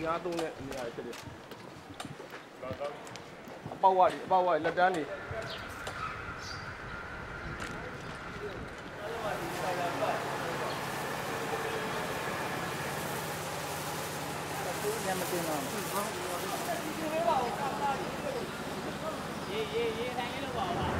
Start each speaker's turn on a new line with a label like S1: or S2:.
S1: င်အားသုံးတဲ့နေရာဖြစ်တယ်အပေါက်ဝါတွေအပေါက်ဝါတွေလက်တန်းတွေမ
S2: တင်တော့ဘူး။ရေးရေးရေးတိုင်းလေးလောက်ပါလား။